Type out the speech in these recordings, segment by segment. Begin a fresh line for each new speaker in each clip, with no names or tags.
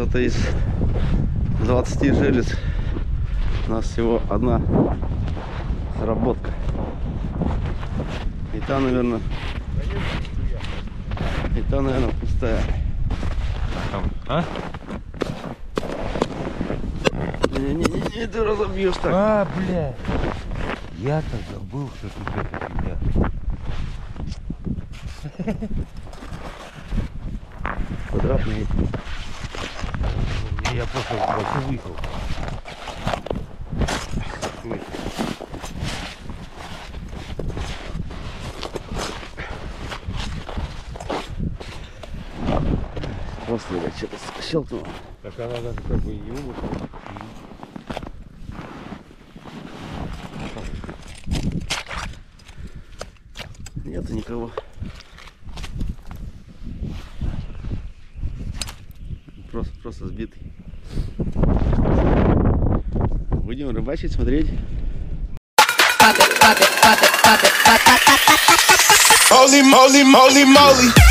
Что-то из 20 желез у нас всего одна сработка. И та, наверное, и та, наверное, пустая.
Там, а?
Не-не-не, ты разобьешь так.
А, бля. Я-то забыл, что тут эта фигня.
Квадратный.
Я просто вообще выехал.
Просто, блядь, что-то щелкнуло.
Так она даже как бы не умышляла.
Нету никого. Просто, просто сбитый. Будем рыбачить, смотреть.
Holy moly, moly, moly.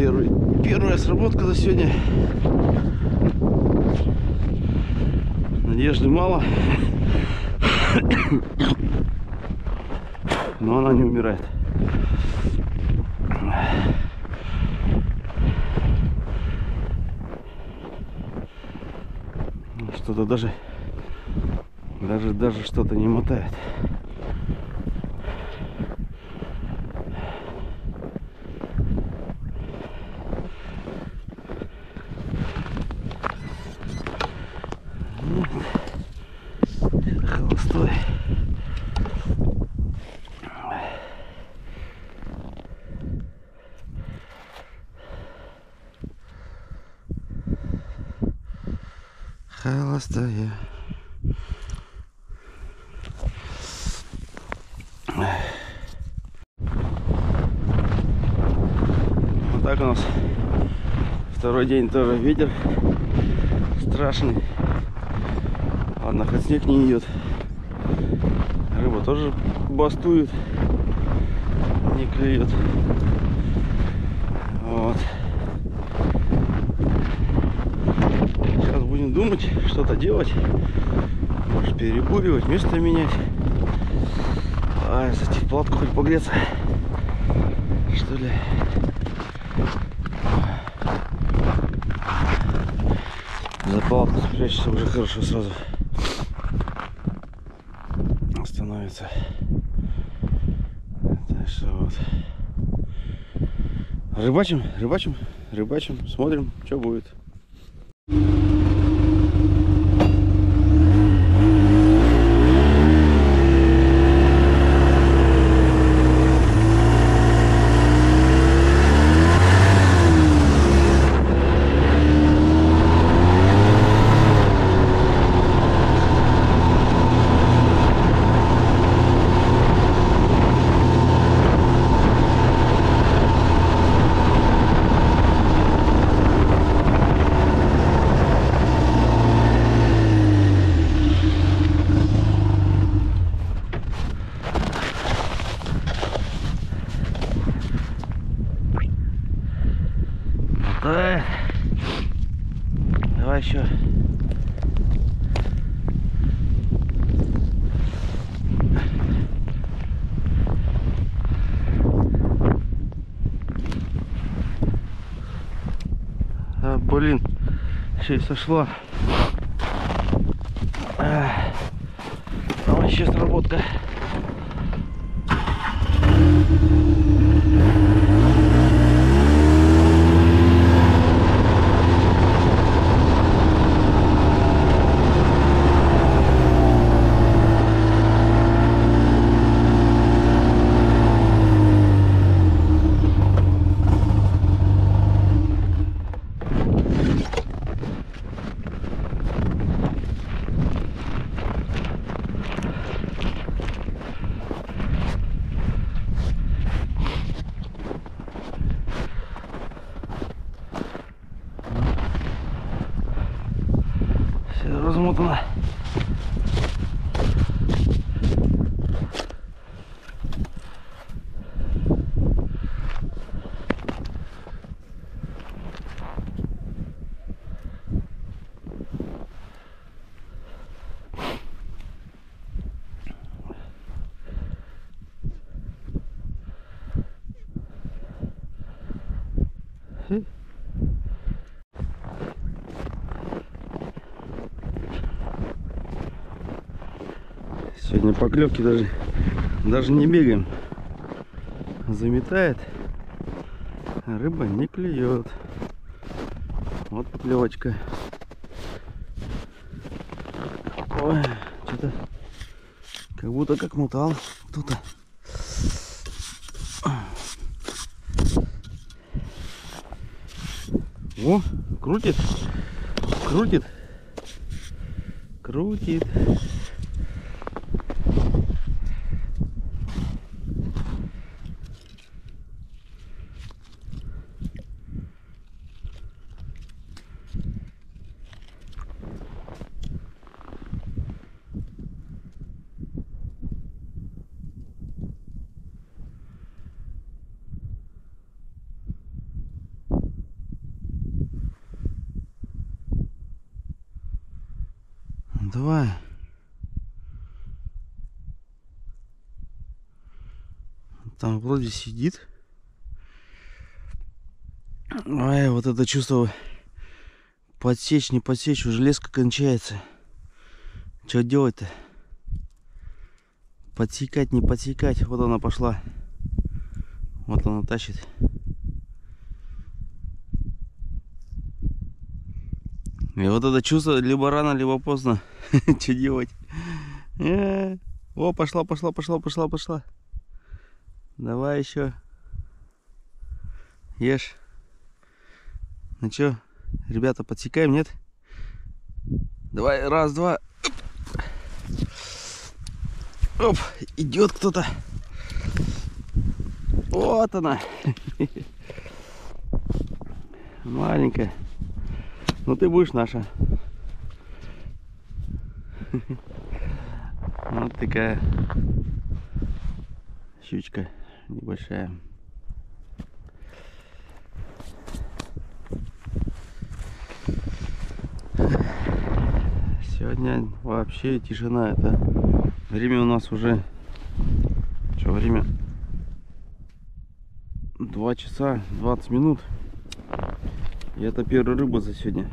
Первый, первая сработка за сегодня. Надежды мало. Но она не умирает. Что-то даже, даже, даже что-то не мотает. Холостая. Вот так у нас второй день тоже ветер страшный. Ладно, хоть снег не идет. Рыба тоже бастует. Не клюет. Вот. Сейчас думать, что-то делать. Может перебуривать, место менять. А, зайти в палатку хоть погреться. Что ли? За палатку спрячься уже хорошо сразу становится. Так что вот. Рыбачим, рыбачим, рыбачим, смотрим, что будет. Давай. Давай еще. А, блин, еще и сошла. Ах. Давай еще розмотана Сегодня поклевки даже, даже не бегаем. Заметает. Рыба не клюет. Вот поклевочка. Ой, что-то как будто как мутал тут. О, крутит, крутит, крутит. Давай. Там вроде сидит. Ай, вот это чувство подсечь, не подсечь, уже леска кончается. Что делать-то? Подсекать, не подсекать. Вот она пошла. Вот она тащит. И вот это чувство либо рано, либо поздно. Что делать? Э, О, пошла, пошла, пошла, пошла, пошла. Давай еще. Ешь. Ну что, ребята, подсекаем, нет? Давай, раз, два. Оп, Оп идет кто-то. Вот она. Маленькая. Ну ты будешь наша. Вот такая щучка небольшая. Сегодня вообще тишина. Это время у нас уже что время? 2 часа 20 минут. И это первая рыба за сегодня.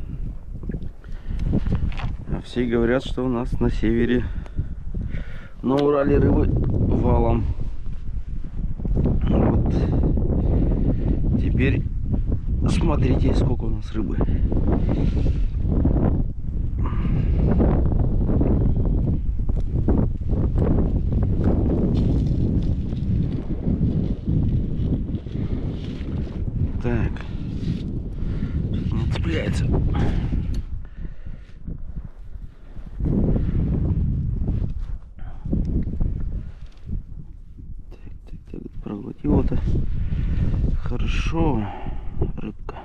Все говорят, что у нас на севере, на Урале рыбы валом. Вот. Теперь смотрите, сколько у нас рыбы. Так. Что-то не цепляется. Так, так, так, проглотила-то. Хорошо, рыбка.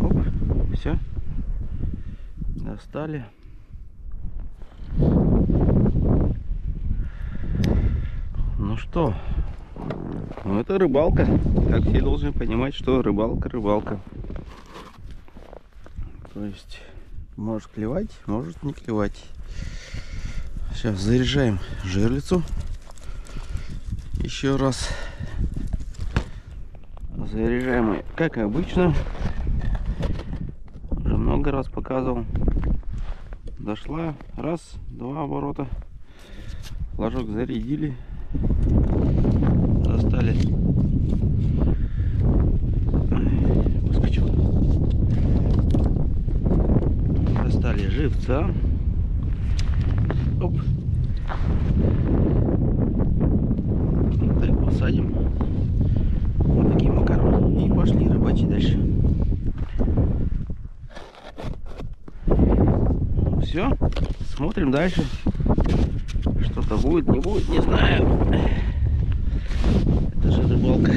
Оп, все. Достали. Ну что, ну это рыбалка. Как все должны понимать, что рыбалка, рыбалка. То есть может клевать, может не клевать. Сейчас заряжаем жерлицу. Еще раз. Заряжаем ее, как обычно. Много раз показывал. Дошла. Раз, два оборота. Флажок зарядили. Достали. Выскочил. Достали живца. Оп. Так, посадим. Вот таким макаром. И пошли рыбачить дальше. Все. Смотрим дальше. Что-то будет, не будет, не знаю. Это же рыбалка.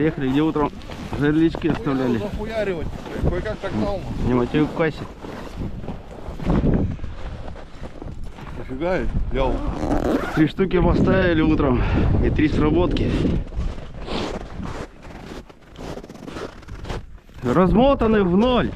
Приехали, где утром жерлички оставляли.
Захуяривать. Кое-как так дал.
Не мотив в кассе.
Нифига, взял.
Три штуки поставили утром и три сработки. Размотаны в ноль.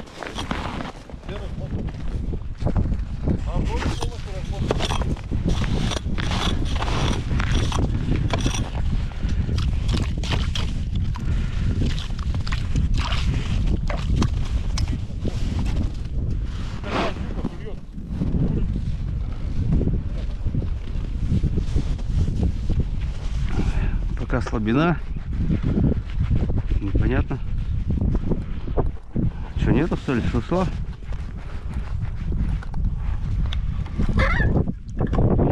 Пока слабина. Непонятно. Что, нету что ли? Ушла?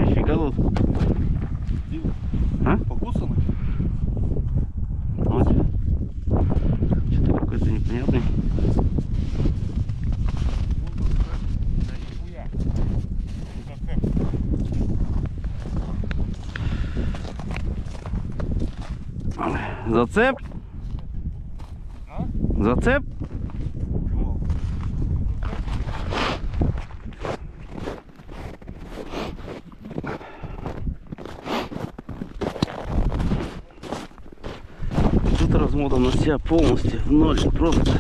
Нифига тут. А?
Покусано?
Вот. Что-то какой-то непонятный. Зацеп? Зацеп? Тут размотана вся полностью в ноль просто.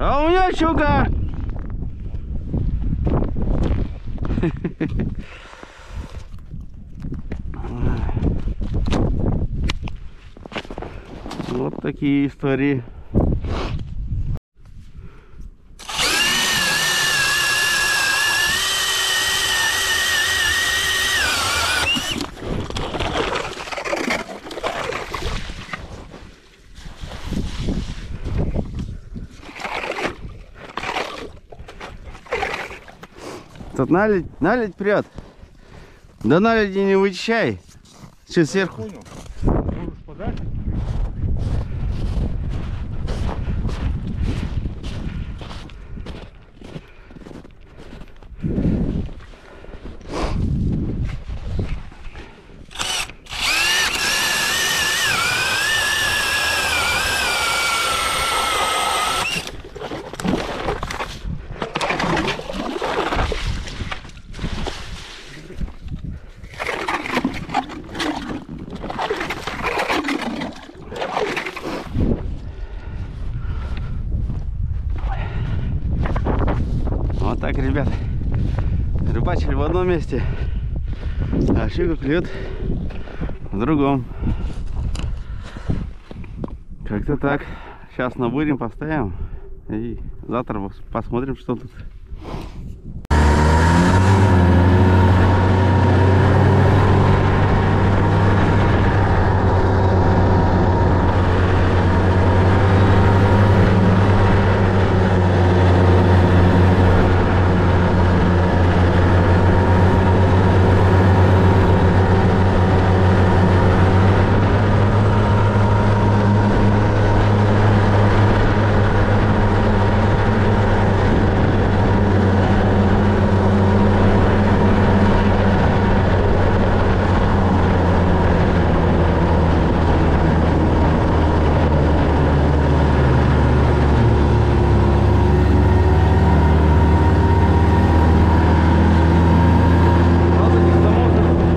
А у меня щука! Вот такие истории. Тут наледь, наледь прет. Да наледи не вычищай. Что сверху?
Понял. Можешь подать?
Вот так, ребят. Рыбачили в одном месте, а щука клюет в другом. Как-то так. Сейчас на бурим поставим. И завтра пос- посмотрим, что тут.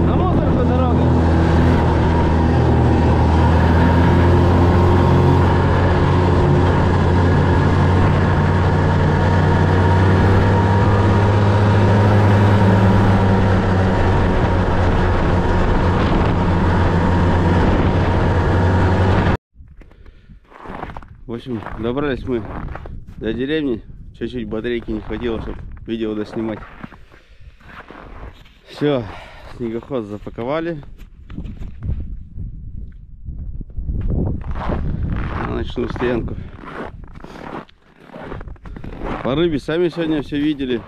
На мусорку дорога. В общем, добрались мы до деревни. Чуть-чуть батарейки не хватило, чтобы видео доснимать. Все, снегоход запаковали. На ночную стоянку. По рыбе сами сегодня все видели.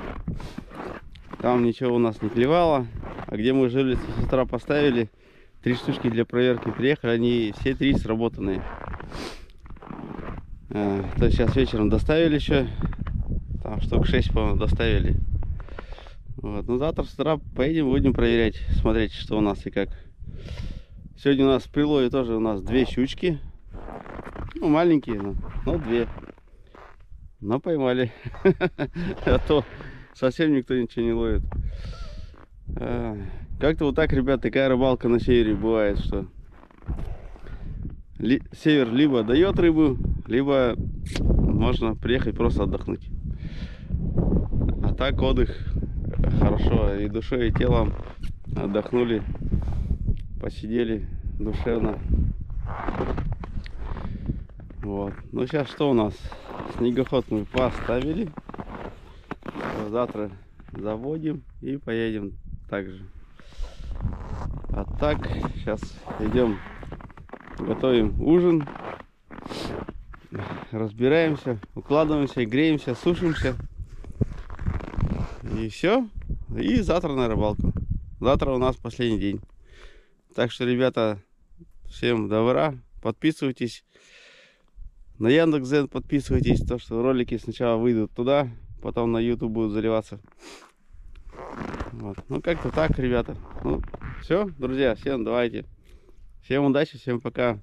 Там ничего у нас не клевало. А где мы жили, с утра поставили. Три штучки для проверки приехали. Они все три сработанные. А, то сейчас вечером доставили еще. Там штук 6, по-моему, доставили. Вот. Ну, завтра с утра поедем, будем проверять, смотреть, что у нас и как. Сегодня у нас в прилове тоже у нас две щучки. Ну, маленькие, но, но две. Но поймали. А то совсем никто ничего не ловит. А, Как-то вот так, ребят, такая рыбалка на севере бывает, что север либо дает рыбу, либо можно приехать просто отдохнуть. А так отдых хорошо и душой, и телом отдохнули, посидели душевно. Вот. Ну сейчас что у нас? Снегоход мы поставили. Завтра заводим и поедем также. А так сейчас идем готовим ужин. Разбираемся, укладываемся, греемся, сушимся. И все. И завтра на рыбалку. Завтра у нас последний день. Так что, ребята, всем добра. Подписывайтесь. На Яндекс.Зен подписывайтесь, то что ролики сначала выйдут туда, потом на YouTube будут заливаться. Вот. Ну как-то так, ребята. Ну, все, друзья, всем давайте. Всем удачи, всем пока.